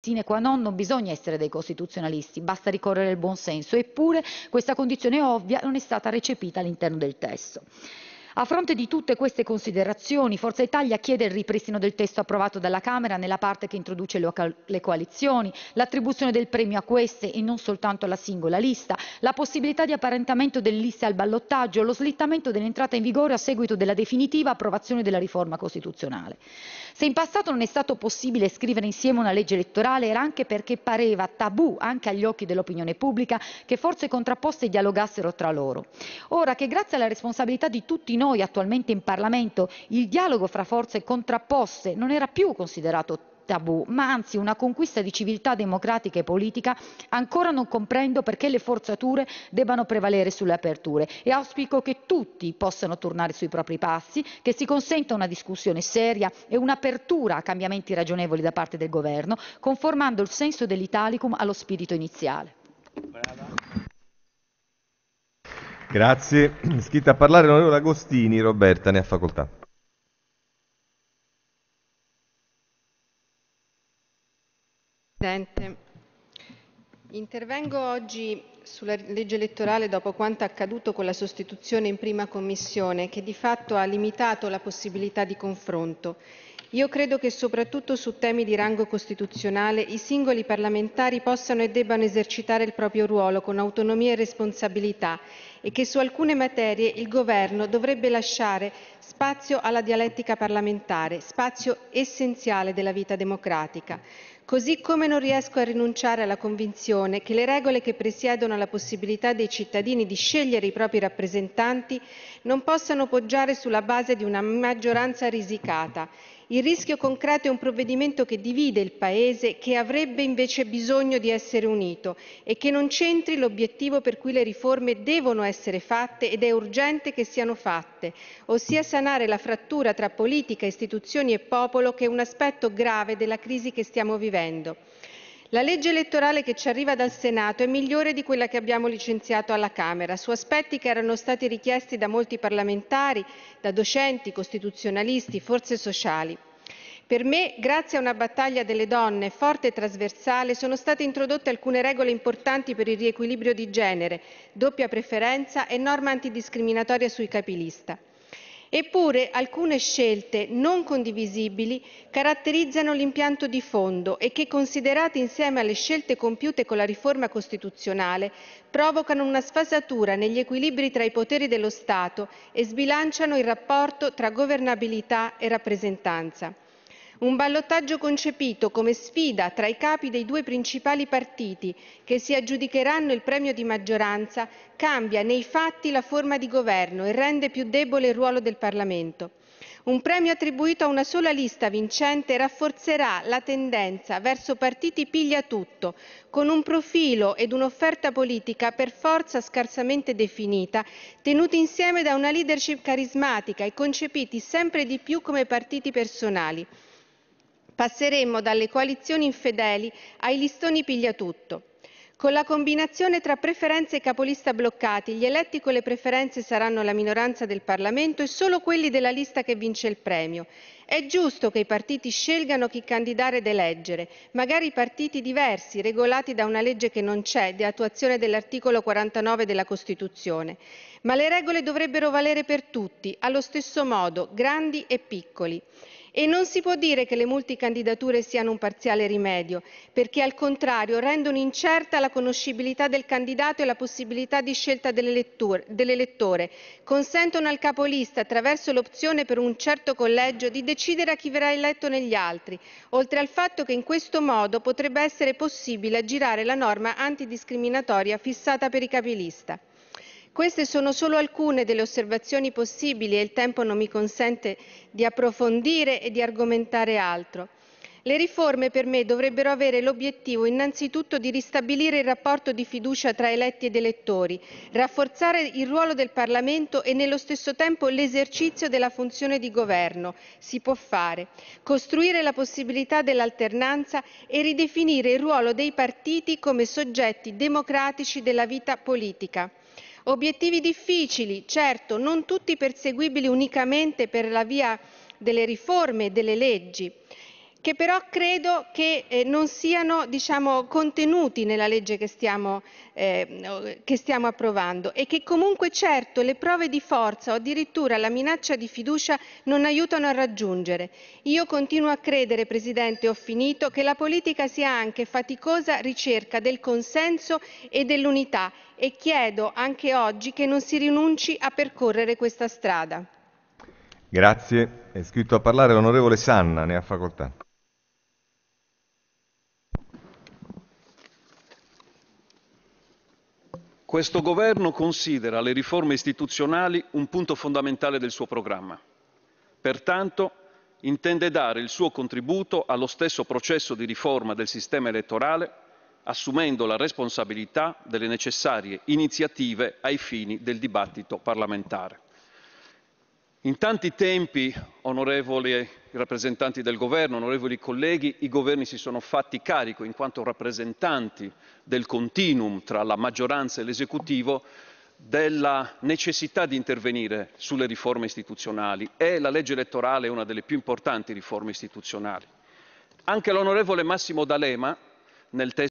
sine qua non non bisogna essere dei costituzionalisti, basta ricorrere al buon senso, eppure questa condizione ovvia non è stata recepita all'interno del testo. A fronte di tutte queste considerazioni, Forza Italia chiede il ripristino del testo approvato dalla Camera nella parte che introduce le coalizioni, l'attribuzione del premio a queste e non soltanto alla singola lista, la possibilità di apparentamento delle liste al ballottaggio, lo slittamento dell'entrata in vigore a seguito della definitiva approvazione della riforma costituzionale. Se in passato non è stato possibile scrivere insieme una legge elettorale era anche perché pareva tabù anche agli occhi dell'opinione pubblica che forze contrapposte dialogassero tra loro. Ora che grazie alla responsabilità di tutti noi noi attualmente in Parlamento il dialogo fra forze contrapposte non era più considerato tabù, ma anzi una conquista di civiltà democratica e politica, ancora non comprendo perché le forzature debbano prevalere sulle aperture e auspico che tutti possano tornare sui propri passi, che si consenta una discussione seria e un'apertura a cambiamenti ragionevoli da parte del Governo, conformando il senso dell'Italicum allo spirito iniziale. Grazie. Scritta a parlare l'onorevole Agostini. Roberta, ne ha facoltà. Presidente, intervengo oggi sulla legge elettorale dopo quanto accaduto con la sostituzione in prima commissione che di fatto ha limitato la possibilità di confronto io credo che soprattutto su temi di rango costituzionale i singoli parlamentari possano e debbano esercitare il proprio ruolo con autonomia e responsabilità e che su alcune materie il Governo dovrebbe lasciare spazio alla dialettica parlamentare, spazio essenziale della vita democratica. Così come non riesco a rinunciare alla convinzione che le regole che presiedono alla possibilità dei cittadini di scegliere i propri rappresentanti non possano poggiare sulla base di una maggioranza risicata il rischio concreto è un provvedimento che divide il Paese, che avrebbe invece bisogno di essere unito e che non centri l'obiettivo per cui le riforme devono essere fatte ed è urgente che siano fatte, ossia sanare la frattura tra politica, istituzioni e popolo, che è un aspetto grave della crisi che stiamo vivendo. La legge elettorale che ci arriva dal Senato è migliore di quella che abbiamo licenziato alla Camera, su aspetti che erano stati richiesti da molti parlamentari, da docenti, costituzionalisti, forze sociali. Per me, grazie a una battaglia delle donne forte e trasversale, sono state introdotte alcune regole importanti per il riequilibrio di genere, doppia preferenza e norma antidiscriminatoria sui capilista. Eppure alcune scelte non condivisibili caratterizzano l'impianto di fondo e che, considerate insieme alle scelte compiute con la riforma costituzionale, provocano una sfasatura negli equilibri tra i poteri dello Stato e sbilanciano il rapporto tra governabilità e rappresentanza. Un ballottaggio concepito come sfida tra i capi dei due principali partiti che si aggiudicheranno il premio di maggioranza cambia nei fatti la forma di governo e rende più debole il ruolo del Parlamento. Un premio attribuito a una sola lista vincente rafforzerà la tendenza verso partiti piglia tutto, con un profilo ed un'offerta politica per forza scarsamente definita, tenuti insieme da una leadership carismatica e concepiti sempre di più come partiti personali. Passeremmo dalle coalizioni infedeli ai listoni pigliatutto. Con la combinazione tra preferenze e capolista bloccati, gli eletti con le preferenze saranno la minoranza del Parlamento e solo quelli della lista che vince il premio. È giusto che i partiti scelgano chi candidare ed eleggere, magari partiti diversi, regolati da una legge che non c'è, di attuazione dell'articolo 49 della Costituzione. Ma le regole dovrebbero valere per tutti, allo stesso modo, grandi e piccoli. E non si può dire che le multicandidature siano un parziale rimedio, perché al contrario rendono incerta la conoscibilità del candidato e la possibilità di scelta dell'elettore, consentono al capolista, attraverso l'opzione per un certo collegio, di decidere a chi verrà eletto negli altri, oltre al fatto che in questo modo potrebbe essere possibile aggirare la norma antidiscriminatoria fissata per i capilista. Queste sono solo alcune delle osservazioni possibili e il tempo non mi consente di approfondire e di argomentare altro. Le riforme per me dovrebbero avere l'obiettivo innanzitutto di ristabilire il rapporto di fiducia tra eletti ed elettori, rafforzare il ruolo del Parlamento e nello stesso tempo l'esercizio della funzione di governo. Si può fare. Costruire la possibilità dell'alternanza e ridefinire il ruolo dei partiti come soggetti democratici della vita politica. Obiettivi difficili, certo, non tutti perseguibili unicamente per la via delle riforme e delle leggi. Che però credo che eh, non siano diciamo, contenuti nella legge che stiamo, eh, che stiamo approvando e che comunque certo le prove di forza o addirittura la minaccia di fiducia non aiutano a raggiungere. Io continuo a credere, Presidente, ho finito, che la politica sia anche faticosa ricerca del consenso e dell'unità e chiedo anche oggi che non si rinunci a percorrere questa strada. Grazie. È scritto a parlare l'onorevole Sanna, ne ha facoltà. Questo governo considera le riforme istituzionali un punto fondamentale del suo programma. Pertanto intende dare il suo contributo allo stesso processo di riforma del sistema elettorale, assumendo la responsabilità delle necessarie iniziative ai fini del dibattito parlamentare. In tanti tempi, onorevoli rappresentanti del governo, onorevoli colleghi, i governi si sono fatti carico, in quanto rappresentanti del continuum tra la maggioranza e l'esecutivo, della necessità di intervenire sulle riforme istituzionali e la legge elettorale è una delle più importanti riforme istituzionali. Anche l'onorevole Massimo D'Alema, nel testo